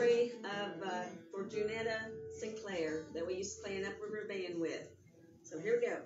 memory of uh, for Junetta Sinclair that we used to play an Upriver Band with. So here we go.